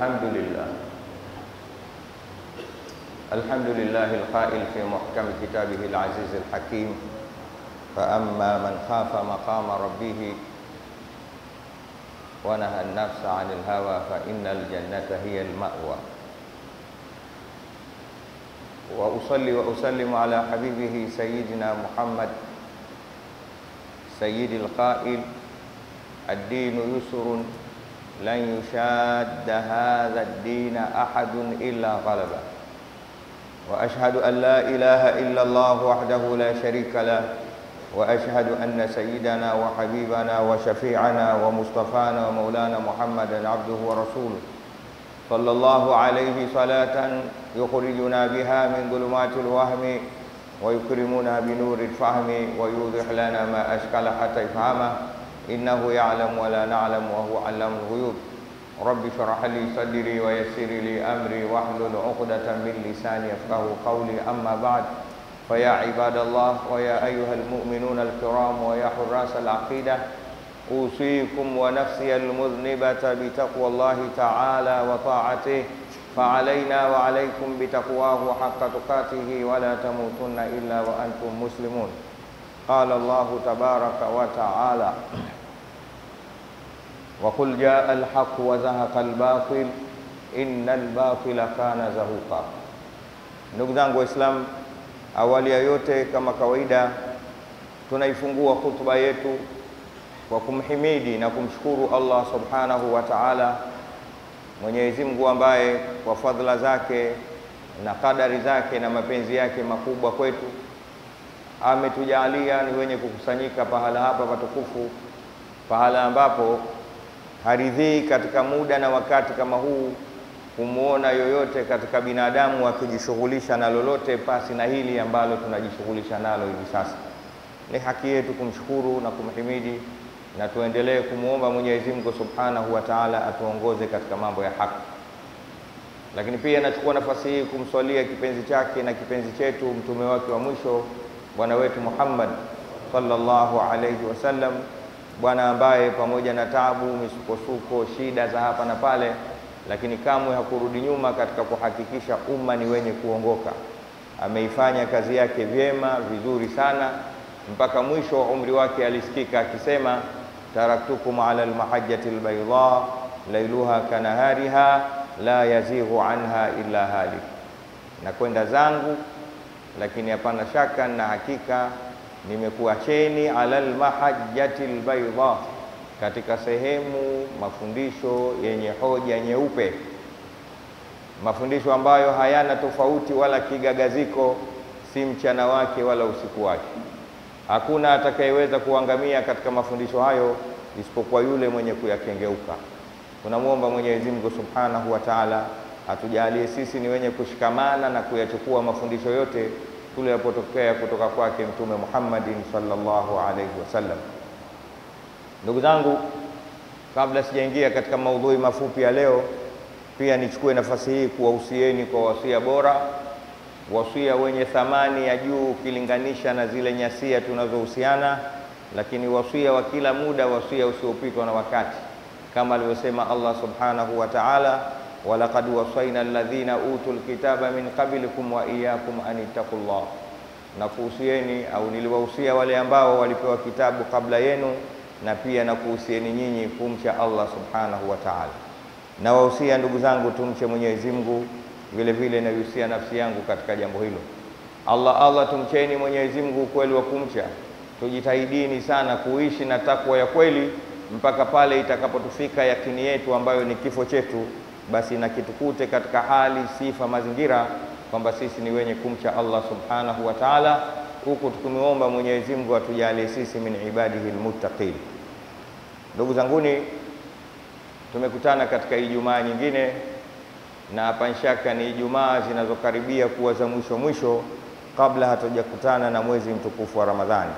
الحمد لله. الحمد لله القائل في محكم كتابه العزيز الحكيم. فأما من خاف مقام ربه ونهى النفس عن الهوى فإن الجنة هي المأوى. وأصلي وأسلم على حبيبه سيدنا محمد سيد القائل الدين يسر لن يشاد هذا الدين أحد إلا غلبه. وأشهد أن لا إله إلا الله وحده لا شريك له. وأشهد أن سيدنا وحبيبنا وشفيعنا ومصطفانا ومولانا محمدا عبده ورسوله صلى الله عليه صلاة يخرجنا بها من ظلمات الوهم ويكرمنا بنور الفهم ويوضح لنا ما أشكل حتى يفهمه. إنه يعلم ولا نعلم وهو علام الغيوب. رب اشرح لي صدري ويسر لي أمري واحلل عقدة من لساني يفقه قولي. أما بعد فيا عباد الله ويا أيها المؤمنون الكرام ويا حراس العقيدة أوصيكم ونفسي المذنبة بتقوى الله تعالى وطاعته. فعلينا وعليكم بتقواه حق تقاته ولا تموتن إلا وأنتم مسلمون. قال الله تبارك وتعالى وقل جاء الحق وزهق الباطل إن الباطل كان زهوقا Ndugu zangu Waislamu, awali ya yote, kama kawaida, tunaifungua hutuba yetu kwa kumhimidi na kumshukuru Allah subhanahu wa ta'ala, Mwenyezi Mungu ambaye kwa fadhila zake na kadari zake na mapenzi yake makubwa kwetu ametujalia ni wenye kukusanyika pahala hapa patukufu, pahala ambapo haridhii katika muda na wakati kama huu kumwona yoyote katika binadamu akijishughulisha na lolote pasi na hili ambalo tunajishughulisha nalo hivi sasa. Ni haki yetu kumshukuru na kumhimidi na tuendelee kumwomba Mwenyezi Mungu Subhanahu wa Ta'ala atuongoze katika mambo ya haki. Lakini pia nachukua nafasi hii kumswalia kipenzi chake na kipenzi chetu mtume wake wa mwisho bwana wetu Muhammad sallallahu alayhi wasallam, bwana ambaye pamoja na tabu, misukosuko, shida za hapa na pale, lakini kamwe hakurudi nyuma katika kuhakikisha umma ni wenye kuongoka. Ameifanya kazi yake vyema vizuri sana mpaka mwisho wa umri wake alisikika akisema, taraktukum ala almahajjati albayda lailuha kanahariha la yazighu anha illa halik, na kwenda zangu lakini hapana shaka na hakika nimekuacheni alal mahajjatil albayda, katika sehemu mafundisho yenye hoja nyeupe, mafundisho ambayo hayana tofauti wala kigagaziko, si mchana wake wala usiku wake. Hakuna atakayeweza kuangamia katika mafundisho hayo isipokuwa yule mwenye kuyakengeuka. Tunamwomba Mwenyezi Mungu Subhanahu wa Ta'ala atujalie sisi ni wenye kushikamana na kuyachukua mafundisho yote kule yapotokea kutoka kwake Mtume Muhammadin sallallahu alaihi wasallam. Ndugu zangu, kabla sijaingia katika maudhui mafupi ya leo, pia nichukue nafasi hii kuwahusieni kwa wasia bora, wasia wenye thamani ya juu ukilinganisha na zile nyasia tunazohusiana, lakini wasia wa kila muda, wasia usiopitwa na wakati, kama alivyosema Allah subhanahu wa ta'ala walaqad wasaina alladhina utul kitaba min qablikum wa iyyakum an ittaqullah, na kuhusieni au niliwahusia wale ambao walipewa kitabu kabla yenu, na pia na kuhusieni nyinyi kumcha Allah subhanahu wa ta'ala. Na wahusia ndugu zangu, tumche Mwenyezi Mungu, vile vile nahusia nafsi yangu katika jambo hilo. Allah Allah, tumcheni Mwenyezi Mungu ukweli wa kumcha, tujitahidini sana kuishi na takwa ya kweli mpaka pale itakapotufika yakini yetu ambayo ni kifo chetu basi na kitukute katika hali, sifa, mazingira kwamba sisi ni wenye kumcha Allah subhanahu wa ta'ala, huku tukimuomba Mwenyezi Mungu atujalie sisi min ibadihi almuttaqin. Ndugu zanguni, tumekutana katika Ijumaa nyingine, na hapa ni Ijumaa zinazokaribia kuwa za mwisho mwisho kabla hatujakutana na mwezi mtukufu wa Ramadhani.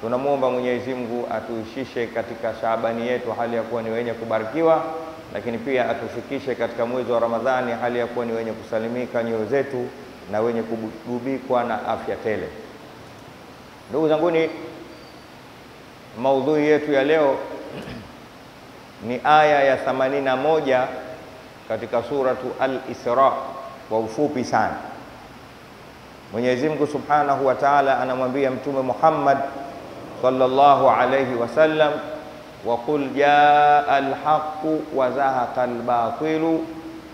Tunamwomba Mwenyezi Mungu atuishishe katika Shaabani yetu hali ya kuwa ni wenye kubarikiwa lakini pia atufikishe katika mwezi wa Ramadhani hali ya kuwa ni wenye kusalimika nyoyo zetu na wenye kugubikwa na afya tele. Ndugu zanguni, maudhui yetu ya leo ni aya ya 81 katika suratu Al-Isra kwa ufupi sana. Mwenyezi Mungu Subhanahu wa Ta'ala anamwambia Mtume Muhammad sallallahu alayhi wasallam, jaa al-haqqu wa zahaqa al-batilu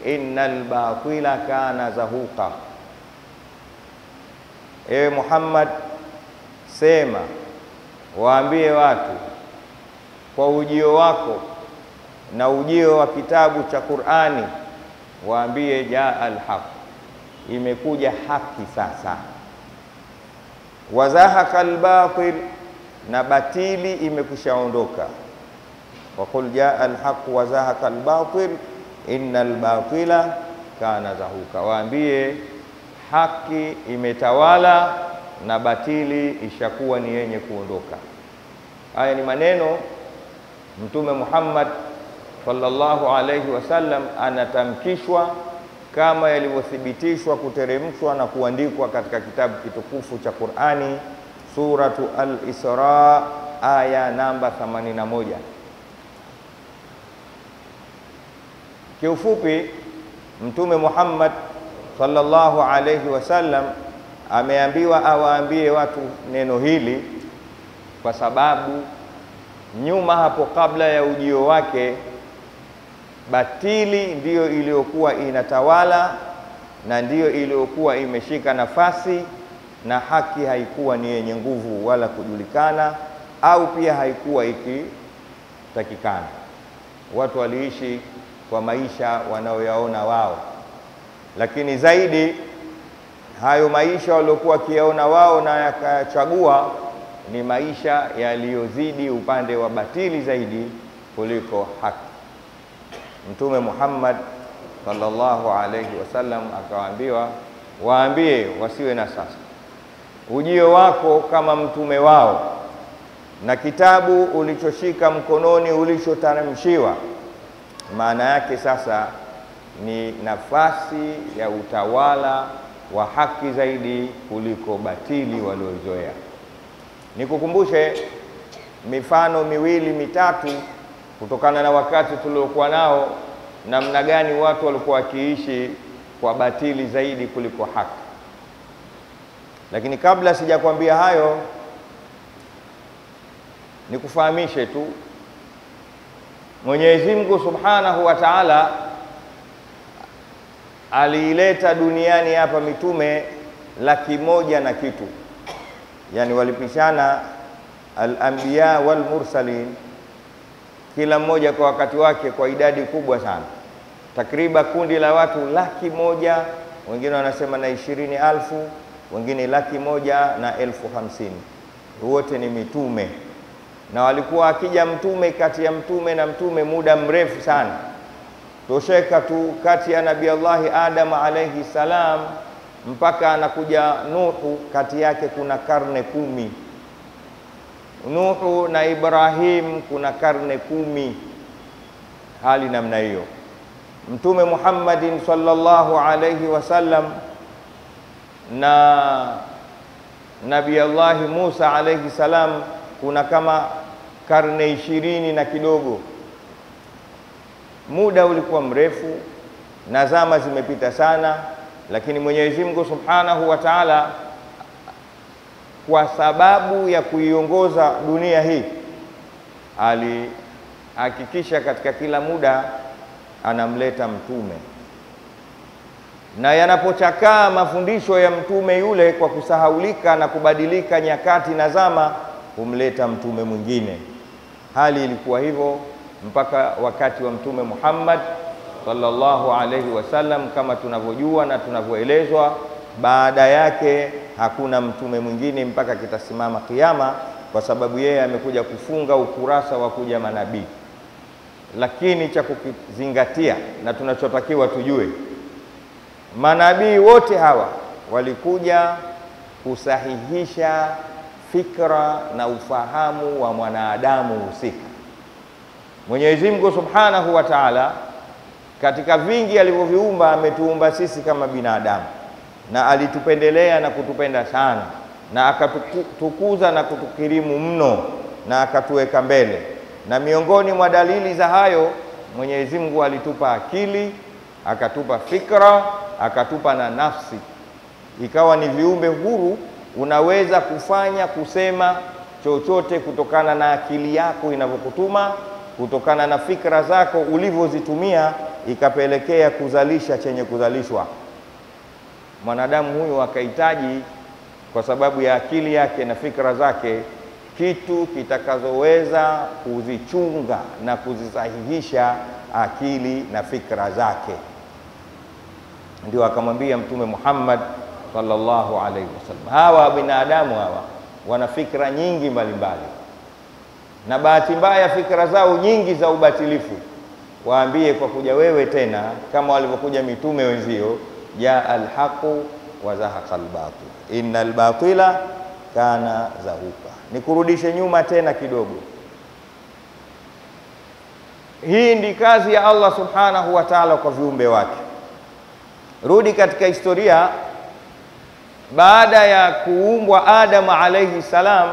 innal batila kana zahuqa. Ewe Muhammad, sema waambie watu kwa ujio wako na ujio wa kitabu cha Qur'ani, waambie jaa al-haq, imekuja haki sasa. Wazahaka al-batil, na batili imekwishaondoka. Wa qul jaa alhaqu wa zahaqa al-batil innal batila kana zahuka, waambie haki imetawala na batili ishakuwa ni yenye kuondoka. Haya ni maneno Mtume Muhammad sallallahu alayhi wasallam anatamkishwa kama yalivyothibitishwa kuteremshwa na kuandikwa katika kitabu kitukufu cha Qur'ani, suratu Al-Isra aya namba 81. Kiufupi, Mtume Muhammad sallallahu alayhi wasallam ameambiwa awaambie watu neno hili kwa sababu nyuma hapo, kabla ya ujio wake, batili ndiyo iliyokuwa inatawala na ndiyo iliyokuwa imeshika nafasi, na haki haikuwa ni yenye nguvu wala kujulikana, au pia haikuwa ikitakikana. Watu waliishi kwa maisha wanaoyaona wao, lakini zaidi hayo maisha waliokuwa wakiyaona wao na yakayachagua ni maisha yaliyozidi upande wa batili zaidi kuliko haki. Mtume Muhammad sallallahu alayhi wasallam akawaambiwa, waambie wasiwe na sasa, ujio wako kama mtume wao na kitabu ulichoshika mkononi ulichoteremshiwa, maana yake sasa ni nafasi ya utawala wa haki zaidi kuliko batili waliozoea. Nikukumbushe mifano miwili mitatu kutokana na wakati tuliokuwa nao, namna gani watu walikuwa wakiishi kwa batili zaidi kuliko haki. Lakini kabla sijakwambia hayo, nikufahamishe tu Mwenyezi Mungu Subhanahu wa Ta'ala aliileta duniani hapa mitume laki moja na kitu. Yani walipishana al-anbiya wal mursalin, kila mmoja kwa wakati wake, kwa idadi kubwa sana, takriban kundi la watu laki moja, wengine wanasema na ishirini alfu, wengine laki moja na elfu hamsini. Wote ni mitume, na walikuwa akija mtume kati ya mtume na mtume muda mrefu sana, tosheka tu kati ya Nabii Allahi Adam alayhi salam mpaka anakuja Nuhu, kati yake kuna karne kumi. Nuhu na Ibrahim kuna karne kumi, hali namna hiyo. Mtume Muhammadin sallallahu alayhi wasallam na Nabii Allahi Musa alayhi salam kuna kama karne ishirini na kidogo. Muda ulikuwa mrefu na zama zimepita sana lakini Mwenyezi Mungu Subhanahu wa Ta'ala, kwa sababu ya kuiongoza dunia hii, alihakikisha katika kila muda anamleta mtume, na yanapochakaa mafundisho ya mtume yule kwa kusahaulika na kubadilika nyakati na zama, humleta mtume mwingine. Hali ilikuwa hivyo mpaka wakati wa Mtume Muhammad sallallahu alayhi wasallam, kama tunavyojua na tunavyoelezwa. Baada yake hakuna mtume mwingine mpaka kitasimama Kiyama, kwa sababu yeye amekuja kufunga ukurasa wa kuja manabii. Lakini cha kukizingatia na tunachotakiwa tujue, manabii wote hawa walikuja kusahihisha fikra na ufahamu wa mwanadamu husika. Mwenyezi Mungu Subhanahu wa Ta'ala katika vingi alivyoviumba ametuumba sisi kama binadamu, na alitupendelea na kutupenda sana, na akatukuza na kutukirimu mno, na akatuweka mbele. Na miongoni mwa dalili za hayo, Mwenyezi Mungu alitupa akili akatupa fikra, akatupa na nafsi, ikawa ni viumbe huru, unaweza kufanya kusema chochote kutokana na akili yako inavyokutuma, kutokana na fikra zako ulivyozitumia, ikapelekea kuzalisha chenye kuzalishwa. Mwanadamu huyu akahitaji, kwa sababu ya akili yake na fikra zake, kitu kitakazoweza kuzichunga na kuzisahihisha akili na fikra zake. Ndio akamwambia Mtume Muhammad sallallahu alaihi wasallam, hawa binadamu hawa wana fikra nyingi mbalimbali mbali. Na bahati mbaya fikra zao nyingi za ubatilifu, waambie kwa kuja wewe tena kama walivyokuja mitume wenzio, jaa alhaqu wa zahaqa albatil innal batila kana zahuka. Nikurudishe nyuma tena kidogo. Hii ndi kazi ya Allah subhanahu wa ta'ala kwa viumbe wake. Rudi katika historia baada ya kuumbwa Adamu alayhi salam,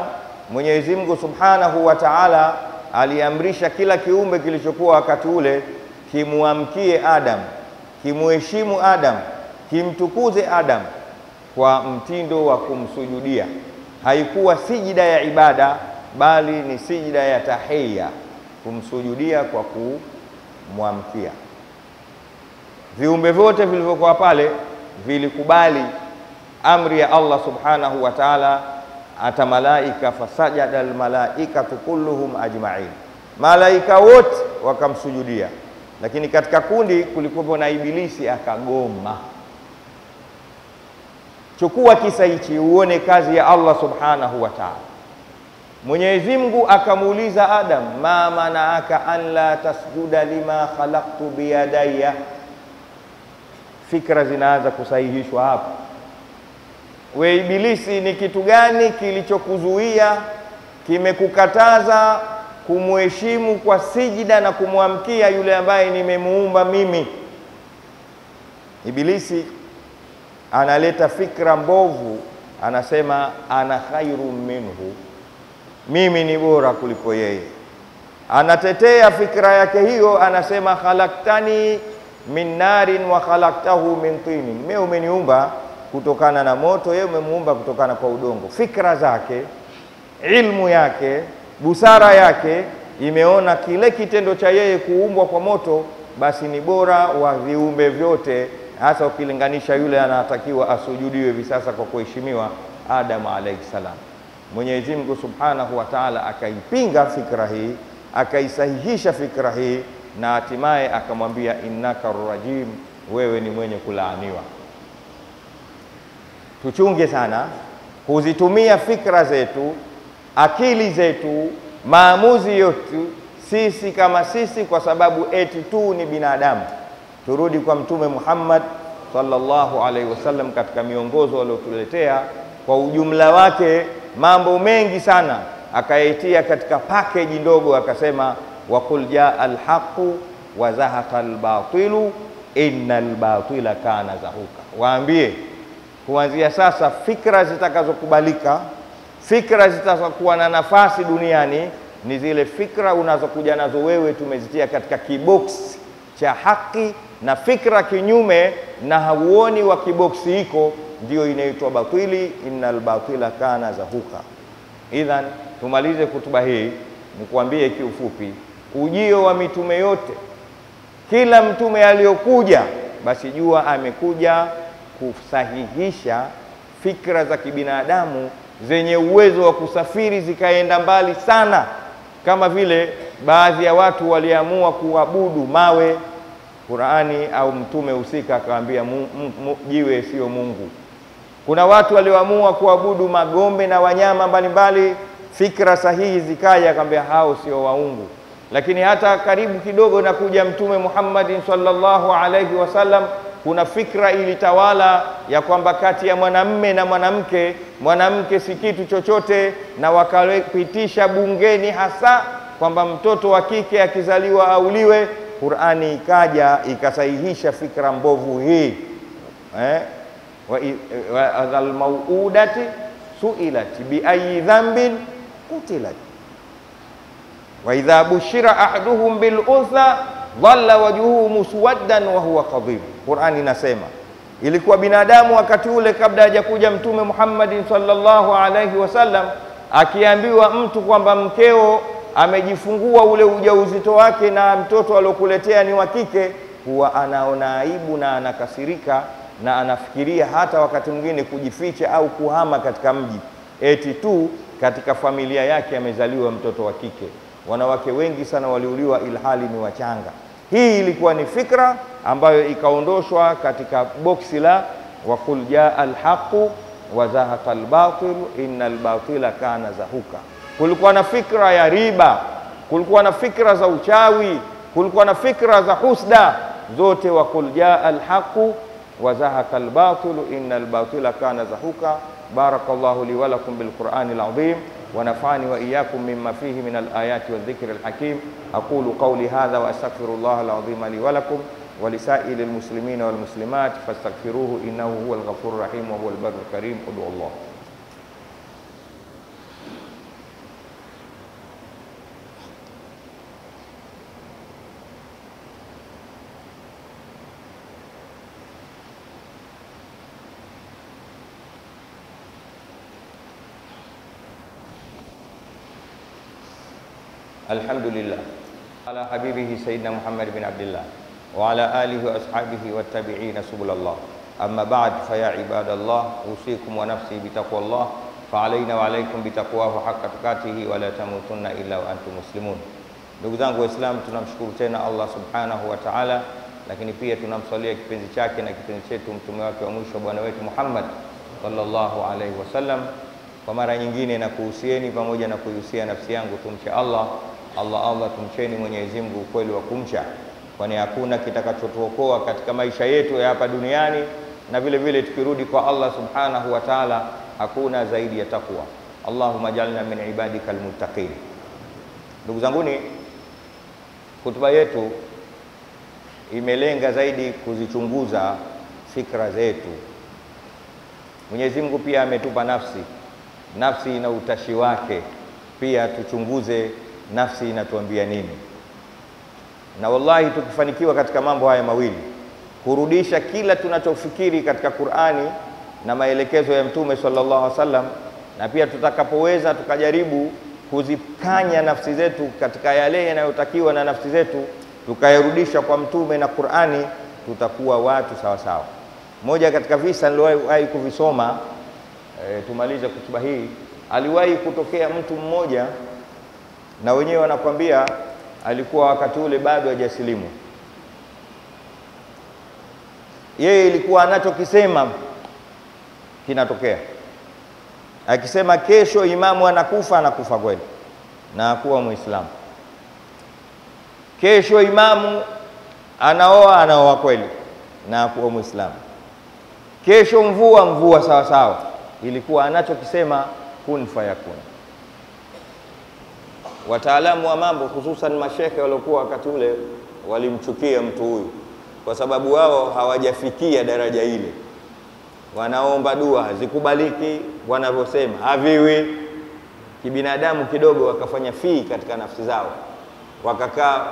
Mwenyezi Mungu Subhanahu wa Ta'ala aliamrisha kila kiumbe kilichokuwa wakati ule kimwamkie Adam, kimuheshimu Adam, kimtukuze Adam kwa mtindo wa kumsujudia. Haikuwa sijida ya ibada, bali ni sijida ya tahiya, kumsujudia kwa kumwamkia. Viumbe vyote vilivyokuwa pale vilikubali amri ya Allah subhanahu wa ta'ala, ata malaika fasajada almalaikatu kulluhum ajma'in, malaika wote wakamsujudia. Lakini katika kundi kulikuwa na Ibilisi akagoma. Chukua kisa hichi uone kazi ya Allah subhanahu wa ta'ala. Mwenyezi Mungu akamuuliza Adam, ma manaaka an la tasjuda lima khalaqtu biyadaya. Fikra zinaanza kusahihishwa hapo We Ibilisi, ni kitu gani kilichokuzuia kimekukataza kumheshimu kwa sijida na kumwamkia yule ambaye nimemuumba mimi? Ibilisi analeta fikra mbovu, anasema ana khairu minhu, mimi ni bora kuliko yeye. Anatetea fikra yake hiyo, anasema khalaktani min narin wa khalaktahu min tinin, mimi umeniumba kutokana na moto, yeye umemuumba kutokana kwa udongo. Fikra zake, ilmu yake, busara yake imeona kile kitendo cha yeye kuumbwa kwa moto basi ni bora wa viumbe vyote, hasa ukilinganisha yule anatakiwa asujudiwe hivi sasa kwa kuheshimiwa, Adamu alayhi salam. Mwenyezi Mungu Subhanahu wa Ta'ala akaipinga fikra hii, akaisahihisha fikra hii, na hatimaye akamwambia innaka rajim, wewe ni mwenye kulaaniwa. Tuchunge sana kuzitumia fikra zetu, akili zetu, maamuzi yetu sisi kama sisi, kwa sababu eti tu ni binadamu. Turudi kwa Mtume Muhammad sallallahu alaihi wasallam katika miongozo aliotuletea kwa ujumla wake, mambo mengi sana akayaitia katika package ndogo, akasema waqul jaa alhaqu wa zahaqa albatilu innal batila kana zahuka, waambie kuanzia sasa fikra zitakazokubalika, fikra zitazokuwa na nafasi duniani ni zile fikra unazokuja nazo wewe, tumezitia katika kiboksi cha haki, na fikra kinyume na hauoni wa kiboksi hiko ndio inaitwa batili, innal batila kana zahuka. Idhan, tumalize kutuba hii nikuambie kiufupi, ujio wa mitume yote, kila mtume aliyokuja, basi jua amekuja kusahihisha fikra za kibinadamu zenye uwezo wa kusafiri zikaenda mbali sana, kama vile baadhi ya watu waliamua kuabudu mawe. Qurani au mtume husika akawaambia jiwe sio Mungu. Kuna watu walioamua kuabudu magombe na wanyama mbalimbali, fikra sahihi zikaja, akamwambia hao sio waungu. Lakini hata karibu kidogo nakuja Mtume Muhammadin sallallahu alaihi wasallam kuna fikra ilitawala ya kwamba kati ya mwanamme na mwanamke, mwanamke si kitu chochote, na wakapitisha bungeni hasa kwamba mtoto wa kike akizaliwa auliwe. Qurani ikaja ikasahihisha fikra mbovu hii eh? wa almauudati suilat biayi dhambin kutilat wa idha bushira ahaduhum bil untha dhalla wajuhu muswaddan wa huwa kadhib. Qur'an inasema ilikuwa binadamu wakati ule kabla hajakuja Mtume Muhammadin sallallahu alaihi wasallam, akiambiwa mtu kwamba mkeo amejifungua ule ujauzito wake na mtoto aliokuletea ni wa kike, huwa anaona aibu na anakasirika na anafikiria hata wakati mwingine kujificha au kuhama katika mji, eti tu katika familia yake amezaliwa mtoto wa kike. Wanawake wengi sana waliuliwa ilhali ni wachanga. Hii ilikuwa ni fikra ambayo ikaondoshwa katika boksi la waqul jaa alhaqu wa zahaqa albatil inna albatila kana zahuka. Kulikuwa na fikra ya riba, kulikuwa na fikra za uchawi, kulikuwa na fikra za husda zote. Waqul jaa alhaqu wa zahaqa albatil inna albatila kana zahuka. Barakallahu li wa lakum bilqurani alazim ونفعني وإياكم مما فيه من الآيات والذكر الحكيم. أقول قولي هذا وأستغفر الله العظيم لي ولكم ولسائر المسلمين والمسلمات فاستغفروه إنه هو الغفور الرحيم وهو البر الكريم. ادعوا الله. alhamdulillah ala habibihi sayyidina Muhammad bin Abdullah wa ala alihi wa ashabihi wattabi'ina subulallah amma ba'd faya ibadallah usikum wa nafsi bitaqwallah faalaina wa alaikum bitaqwahu haqqa tuqatihi wa la tamutunna illa wa antum muslimun. Ndugu zangu waislam tunamshukuru tena Allah subhanahu wa taala, lakini pia tunamsalia kipenzi chake na kipenzi chetu mtume wake wa mwisho bwana wetu Muhammad sallallahu alaihi wasallam. Kwa mara nyingine nakuhusieni pamoja na kuihusia nafsi yangu tumche Allah Allah Allah, tumcheni Mwenyezi Mungu ukweli wa kumcha, kwani hakuna kitakachotuokoa katika maisha yetu ya hapa duniani na vile vile tukirudi kwa Allah subhanahu wa ta'ala, hakuna zaidi ya takwa. Allahumma jalna min ibadika almuttaqin. Ndugu zanguni, hutuba yetu imelenga zaidi kuzichunguza fikra zetu. Mwenyezi Mungu pia ametupa nafsi, nafsi ina utashi wake, pia tuchunguze nafsi inatuambia nini. Na wallahi tukifanikiwa katika mambo haya mawili, kurudisha kila tunachofikiri katika Qur'ani na maelekezo ya Mtume sallallahu alaihi wasallam, na pia tutakapoweza tukajaribu kuzikanya nafsi zetu katika yale yanayotakiwa na nafsi zetu, tukayarudisha kwa Mtume na Qur'ani, tutakuwa watu sawa sawa. Moja katika visa niliwahi kuvisoma e, tumalize kutuba hii, aliwahi kutokea mtu mmoja na wenyewe wanakwambia alikuwa wakati ule bado hajasilimu. Yeye ilikuwa anachokisema kinatokea, akisema kesho imamu anakufa, anakufa kweli na akuwa Muislamu. Kesho imamu anaoa, anaoa kweli na akuwa Muislamu. Kesho mvua, mvua sawa sawa. Ilikuwa anachokisema kun fayakun. Wataalamu wa mambo hususan mashekhe waliokuwa wakati ule walimchukia mtu huyu, kwa sababu wao hawajafikia daraja ile. Wanaomba dua hazikubaliki, wanavyosema haviwi. Kibinadamu kidogo wakafanya fii katika nafsi zao, wakakaa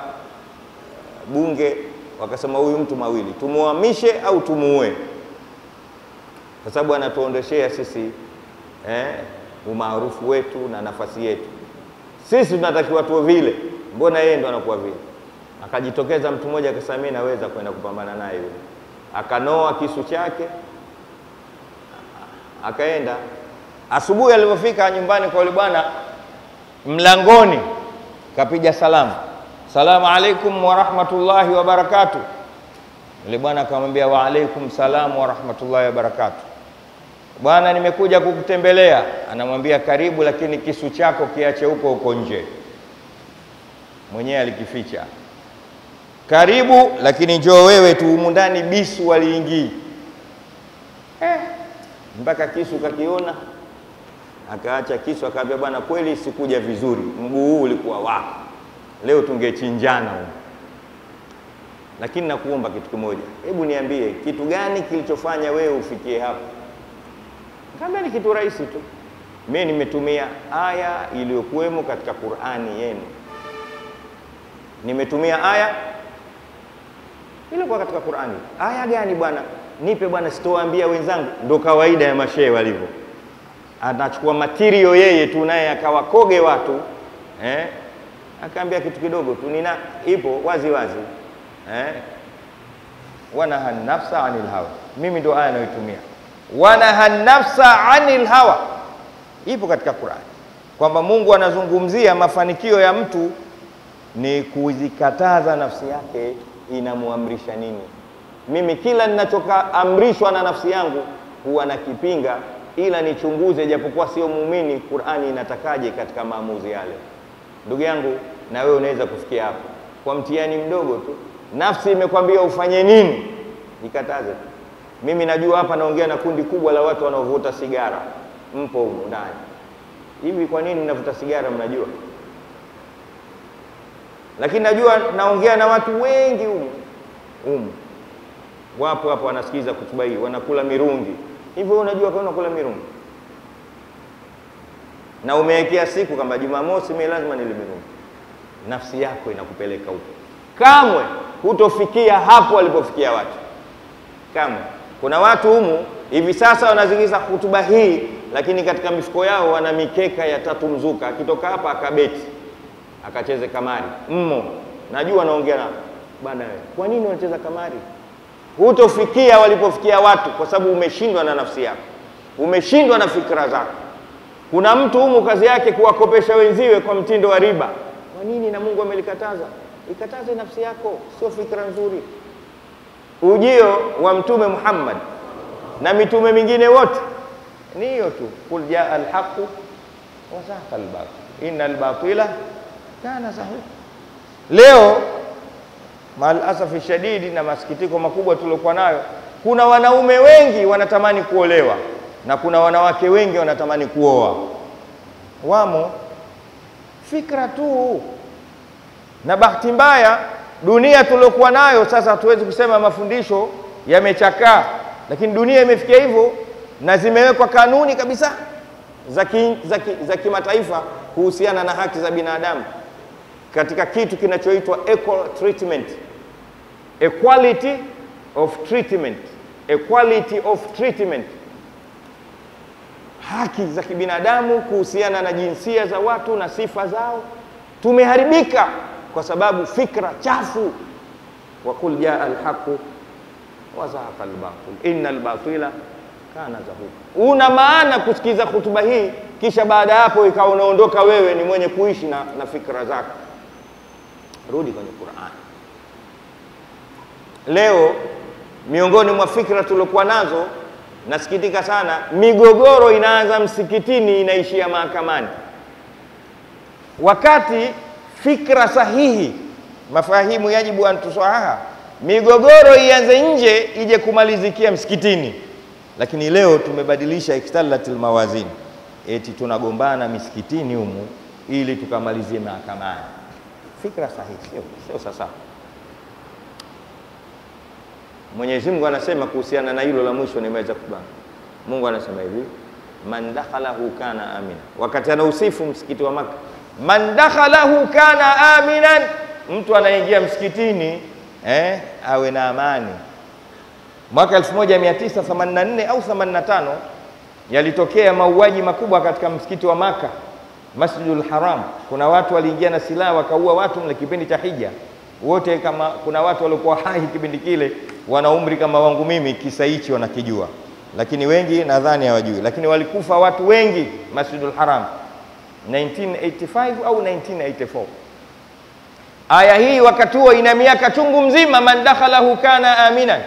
bunge, wakasema huyu mtu mawili, tumuhamishe au tumuue, kwa sababu anatuondeshea sisi eh, umaarufu wetu na nafasi yetu sisi tunatakiwa tuwe vile, mbona yeye ndo anakuwa vile? Akajitokeza mtu mmoja akasema, mimi naweza kwenda kupambana naye yule. Akanoa kisu chake akaenda. Asubuhi alipofika nyumbani kwa yule bwana, mlangoni kapiga salamu, salamu alaikum warahmatullahi wabarakatu. Yule bwana akamwambia, wa alaikum warahmatullahi wa rahmatullahi wa barakatuh. Bwana, nimekuja kukutembelea. Anamwambia karibu, lakini kisu chako kiache huko huko nje. Mwenyewe alikificha. Karibu, lakini njoo wewe tu, humu ndani bisu waliingii eh, mpaka kisu kakiona, akaacha kisu, akaambia bwana, kweli sikuja vizuri, mguu huu ulikuwa wako, leo tungechinjana huko lakini nakuomba kitu kimoja, hebu niambie kitu gani kilichofanya wewe ufikie hapo? Kaambia ni kitu rahisi tu, mimi nimetumia aya iliyokuwemo katika Qur'ani yenu, nimetumia aya ile kwa katika Qur'ani. Aya gani bwana? Nipe bwana, sitowaambia wenzangu. Ndo kawaida ya mashehe walivyo, anachukua material yeye tu, naye akawakoge watu eh, akaambia kitu kidogo tu, nina ipo wazi wazi eh, wanaha nafsa anil hawa. Mimi ndo aya nayoitumia, wanaha nafsa anil hawa, ipo katika Qur'ani kwamba Mungu anazungumzia mafanikio ya mtu ni kuzikataza nafsi yake inamwamrisha nini. Mimi kila ninachoamrishwa na nafsi yangu huwa nakipinga, ila nichunguze, japokuwa sio muumini, Qur'ani inatakaje katika maamuzi yale. Ndugu yangu, na wewe unaweza kufikia hapo kwa mtihani mdogo tu. Nafsi imekwambia ufanye nini, ikataze. Mimi najua hapa naongea na kundi kubwa la watu wanaovuta sigara, mpo humo ndani. Hivi kwa nini mnavuta sigara? Mnajua lakini najua naongea na watu wengi humu humu, wapo hapo wanasikiza kutuba hii, wanakula mirungi. Hivyo unajua kama unakula mirungi na umewekea siku kwamba Jumamosi mimi lazima nile mirungi, nafsi yako inakupeleka huko, kamwe hutofikia hapo walipofikia watu, kamwe. Kuna watu humu hivi sasa wanazingiza hutuba hii, lakini katika mifuko yao wana mikeka ya tatu mzuka, akitoka hapa akabeti akacheze kamari mmo. Najua naongea na bana, wewe kwa nini unacheza kamari? Hutofikia walipofikia watu, kwa sababu umeshindwa na nafsi yako, umeshindwa na fikra zako. Kuna mtu humu kazi yake kuwakopesha wenziwe kwa mtindo wa riba. Kwa nini? Na Mungu amelikataza. Ikataze nafsi yako, sio fikra nzuri. Ujio wa Mtume Muhammad na mitume mingine wote ni hiyo tu, kul jaa alhaqu wa zahaqa albatil inna albatila kana sahih. Leo maalasafi shadidi na masikitiko makubwa tuliokuwa nayo, kuna wanaume wengi wanatamani kuolewa na kuna wanawake wengi wanatamani kuoa, wamo fikra tu. Na bahati mbaya dunia tuliokuwa nayo sasa, hatuwezi kusema mafundisho yamechakaa, lakini dunia imefikia hivyo na zimewekwa kanuni kabisa za kimataifa kuhusiana na haki za binadamu katika kitu kinachoitwa equal treatment, equality of treatment, equality of treatment, haki za kibinadamu kuhusiana na jinsia za watu na sifa zao. Tumeharibika kwa sababu fikra chafu. wa qul jaa alhaqu wa zahaqa albatil inna albatila kana zahuka. Una maana kusikiza hutuba hii kisha baada hapo ikawa unaondoka wewe ni mwenye kuishi na, na fikra zako. Rudi kwenye Qur'an. Leo miongoni mwa fikra tuliokuwa nazo, nasikitika sana, migogoro inaanza msikitini inaishia mahakamani, wakati fikra sahihi, mafahimu yajibu antusahaha, migogoro ianze nje ije kumalizikia msikitini. Lakini leo tumebadilisha ikhtalatil mawazin, eti tunagombana misikitini humu ili tukamalizie mahakamani. Fikra sahihi sio sio sasa. Mwenyezi Mungu anasema kuhusiana na hilo la mwisho, nimeweza kubana. Mungu anasema hivi, man dakhalahu kana amina, wakati anausifu msikiti wa Maka, man dakhalahu kana aminan, mtu anaingia msikitini eh, awe na amani. Mwaka 1984 au 85 yalitokea mauaji makubwa katika msikiti wa Maka, Masjidul Haram. Kuna watu waliingia na silaha wakaua watu na kipindi cha hija wote, kama kuna watu waliokuwa hai kipindi kile wana umri kama wangu mimi, kisa hichi wanakijua, lakini wengi nadhani hawajui. Lakini walikufa watu wengi Masjidul Haram 1985 au 1984. Aya hii wakati huo ina miaka chungu mzima, man dakhalahu kana aminan.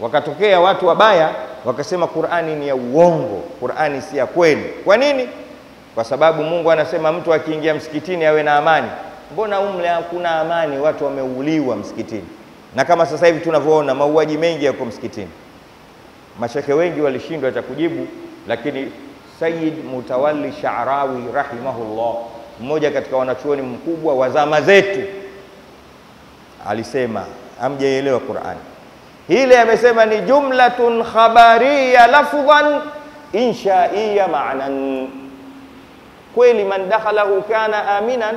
Wakatokea watu wabaya wakasema Qur'ani ni ya uongo, Qur'ani si ya kweli. Kwa nini? Kwa sababu Mungu anasema mtu akiingia msikitini awe na amani. Mbona umle hakuna amani? Watu wameuliwa msikitini, na kama sasa hivi tunavyoona mauaji mengi yako msikitini. Mashehe wengi walishindwa cha kujibu, lakini Sayyid Mutawalli Sha'rawi rahimahullah, mmoja katika wanachuoni mkubwa wa zama zetu, alisema amjaelewa Qur'an hile amesema ni jumlatun khabariya lafdhan inshaiya ma'nan. Kweli man dakhalahu kana aminan,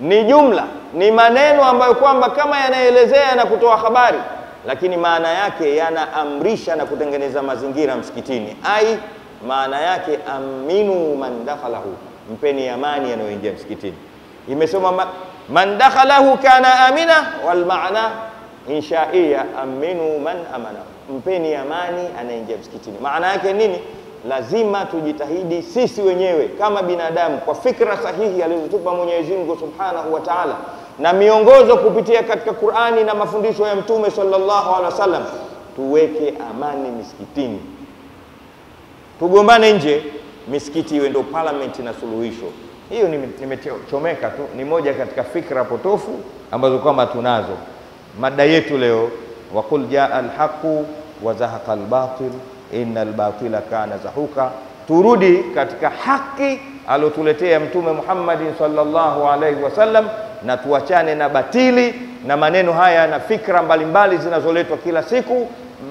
ni jumla, ni maneno ambayo kwamba kama yanaelezea na kutoa habari, lakini maana yake yanaamrisha na kutengeneza mazingira msikitini. Ai, maana yake aminu man dakhalahu, mpeni amani anayoingia msikitini. Imesoma man dakhalahu kana amina, wal maana inshaiya aminu man amana, mpeni amani anaingia msikitini. Maana yake nini? Lazima tujitahidi sisi wenyewe kama binadamu kwa fikra sahihi alizotupa Mwenyezi Mungu Subhanahu wa Ta'ala na miongozo kupitia katika Qur'ani na mafundisho ya Mtume sallallahu alaihi wasallam, tuweke amani misikitini. Tugombane nje, misikiti iwe ndio parliament na suluhisho. Hiyo nimechomeka tu, ni moja katika fikra potofu ambazo kwamba tunazo. Mada yetu leo, waqul jaa alhaqu wa zahaqa albatil inna albatila kana zahuka. Turudi katika haki aliotuletea Mtume Muhammadin sallallahu alaihi wasallam, na tuachane na batili na maneno haya na fikra mbalimbali zinazoletwa kila siku.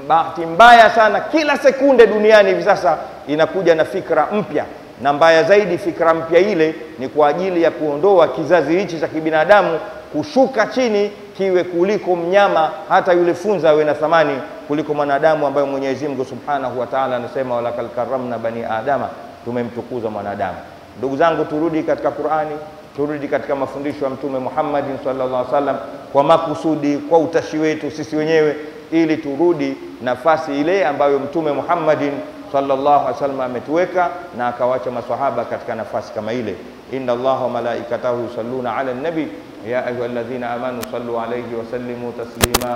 Bahati mbaya sana, kila sekunde duniani hivi sasa inakuja na fikra mpya, na mbaya zaidi, fikra mpya ile ni kwa ajili ya kuondoa kizazi hichi cha kibinadamu kushuka chini kiwe kuliko mnyama, hata yule funza awe na thamani kuliko mwanadamu ambayo Mwenyezi Mungu Subhanahu wa Ta'ala anasema walakal karamna bani adama, tumemtukuza mwanadamu. Ndugu zangu, turudi katika Qur'ani, turudi katika mafundisho ya Mtume Muhammad sallallahu alaihi wasallam kwa makusudi, kwa utashi wetu sisi wenyewe, ili turudi nafasi ile ambayo Mtume Muhammadin sallallahu alaihi wasallam ametuweka na akawacha maswahaba katika nafasi kama ile. inna Allaha malaikatahu yusalluna ala nabi ya ayyuhalladhina amanu sallu alayhi wa sallimu taslima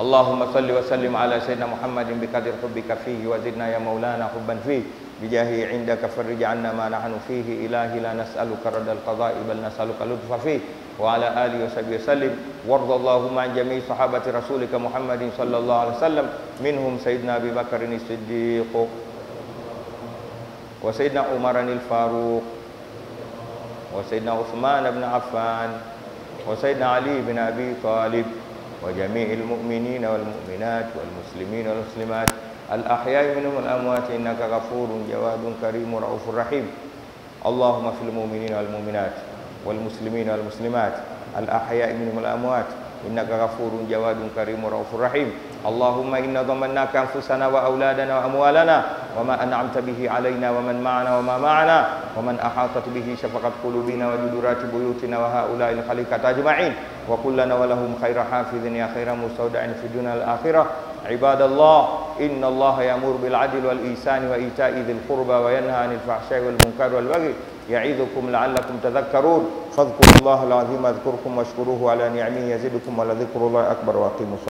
اللهم صل وسلم على سيدنا محمد بقدر حبك فيه وزدنا يا مولانا حبا فيه بجاهه عندك فرج عنا ما نحن فيه إلهي لا نسألك رد القضاء بل نسألك لطف فيه وعلى آله وصحبه وسلم. وارض اللهم عن جميع صحابة رسولك محمد صلى الله عليه وسلم. منهم سيدنا أبي بكر الصديق وسيدنا عمر الفاروق وسيدنا عثمان بن عفان وسيدنا علي بن أبي طالب وجميع المؤمنين والمؤمنات والمسلمين والمسلمات الأحياء منهم الأموات إنك غفور جواد كريم رؤوف رحيم. اللهم في المؤمنين والمؤمنات. والمسلمين والمسلمات الأحياء منهم الأموات إنك غفور جواد كريم رؤوف رحيم. اللهم إنا ضمناك أنفسنا وأولادنا وأموالنا وما أنعمت به علينا ومن معنا وما معنا ومن أحاطت به شفقة قلوبنا وجدرات بيوتنا وهؤلاء الخليقة أجمعين. وكلنا ولهم خير حافظ يا خير مستودع في الدنيا الآخرة عباد الله إن الله يأمر بالعدل والإحسان وإيتاء ذي القربى وينهى عن الفحشاء والمنكر والبغي يعظكم لعلكم تذكرون. فاذكروا الله العظيم اذكركم واشكروه على نعمه يزدكم ولذكر الله أكبر وأقيموا الصلاة.